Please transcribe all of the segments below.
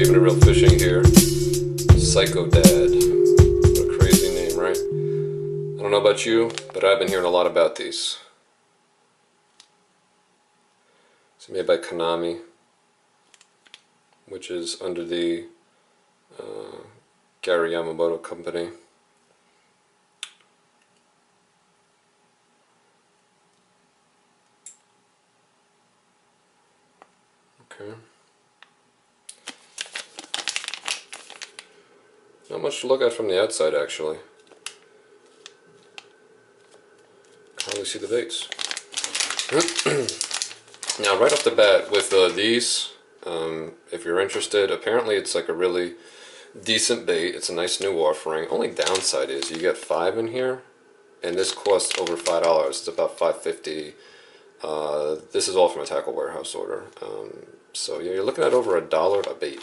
Keepin It Reel Fishing here. Psychodad. What a crazy name, right? I don't know about you, but I've been hearing a lot about these. It's made by Kinami, which is under the uh, Gary Yamamoto company. Okay. Not much to look at from the outside, actually. Can't really see the baits. now, right off the bat, with uh, these, um, if you're interested, apparently it's like a really decent bait. It's a nice new offering. Only downside is you get five in here, and this costs over five dollars. It's about five fifty. Uh, this is all from a tackle warehouse order. Um, so yeah, you're looking at over a dollar a bait.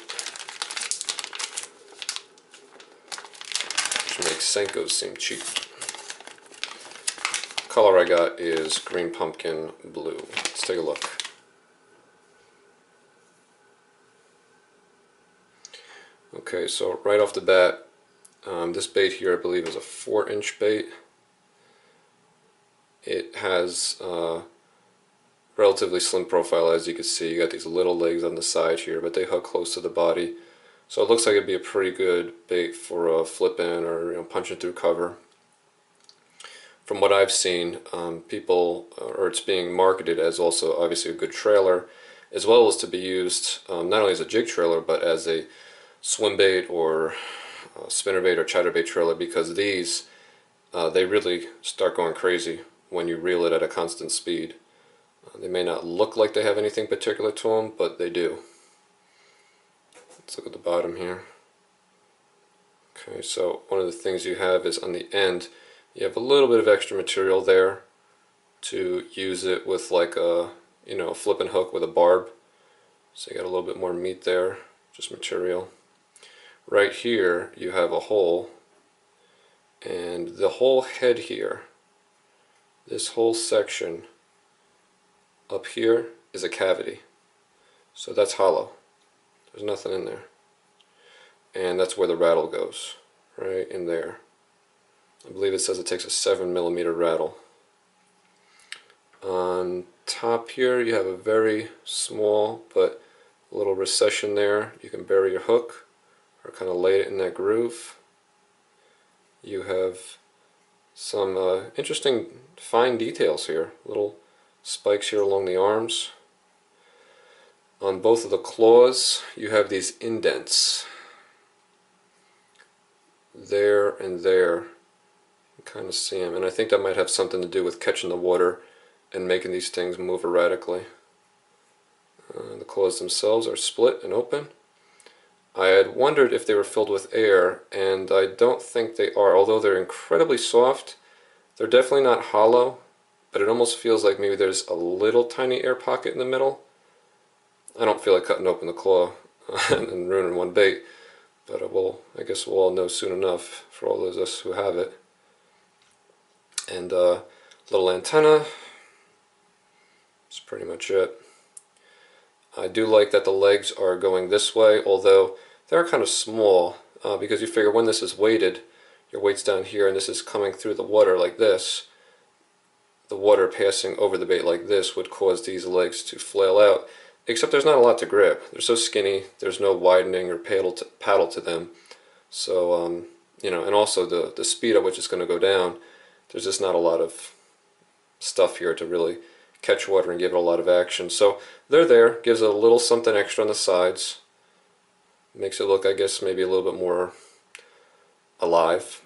Which makes seem cheap. Color I got is green pumpkin blue. Let's take a look. Okay, so right off the bat, um, this bait here I believe is a 4 inch bait. It has relatively slim profile as you can see. You got these little legs on the side here, but they hook close to the body. So it looks like it'd be a pretty good bait for a flipping or you know, punching through cover. From what I've seen, um, people, or it's being marketed as also obviously a good trailer, as well as to be used um, not only as a jig trailer, but as a swim bait or uh, spinner bait or chatter bait trailer because these, uh, they really start going crazy when you reel it at a constant speed. Uh, they may not look like they have anything particular to them, but they do. Let's look at the bottom here. Okay, so one of the things you have is on the end, you have a little bit of extra material there to use it with like a, you know, a flipping hook with a barb. So you got a little bit more meat there, just material. Right here, you have a hole, and the whole head here, this whole section up here is a cavity. So that's hollow. There's nothing in there. And that's where the rattle goes, right in there. I believe it says it takes a 7 millimeter rattle. On top here you have a very small but little recession there. You can bury your hook or kind of lay it in that groove. You have some uh, interesting fine details here. Little spikes here along the arms. On both of the claws you have these indents there and there. You kind of see them and I think that might have something to do with catching the water and making these things move erratically. Uh, the claws themselves are split and open. I had wondered if they were filled with air and I don't think they are although they're incredibly soft they're definitely not hollow but it almost feels like maybe there's a little tiny air pocket in the middle. I don't feel like cutting open the claw and ruining one bait but uh, we'll, I guess we'll all know soon enough for all those of us who have it. And uh, little antenna, that's pretty much it. I do like that the legs are going this way, although they're kind of small uh, because you figure when this is weighted, your weight's down here and this is coming through the water like this, the water passing over the bait like this would cause these legs to flail out except there's not a lot to grip. They're so skinny, there's no widening or paddle to, paddle to them. So, um, you know, and also the, the speed at which it's going to go down, there's just not a lot of stuff here to really catch water and give it a lot of action. So they're there, gives it a little something extra on the sides, makes it look, I guess, maybe a little bit more alive.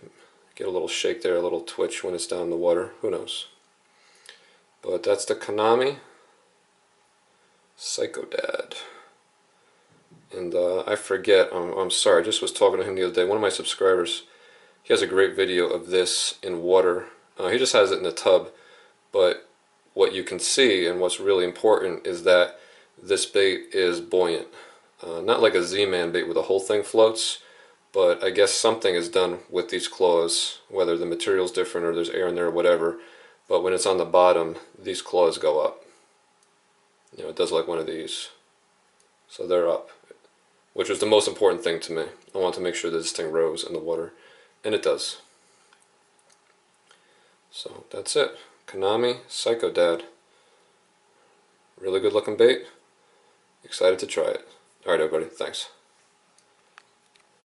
Get a little shake there, a little twitch when it's down in the water, who knows. But that's the Kinami. Psychodad. And uh, I forget, I'm, sorry, I just was talking to him the other day. One of my subscribers, he has a great video of this in water. Uh, he just has it in a tub, but what you can see and what's really important is that this bait is buoyant. Uh, not like a Z-Man bait where the whole thing floats, but I guess something is done with these claws, whether the material's different or there's air in there or whatever. But when it's on the bottom, these claws go up you know, it does like one of these. So they're up. which was the most important thing to me. I wanted to make sure that this thing rose in the water, and it does. So that's it. Kinami Psycho Dad. Really good looking bait. Excited to try it. Alright everybody, thanks.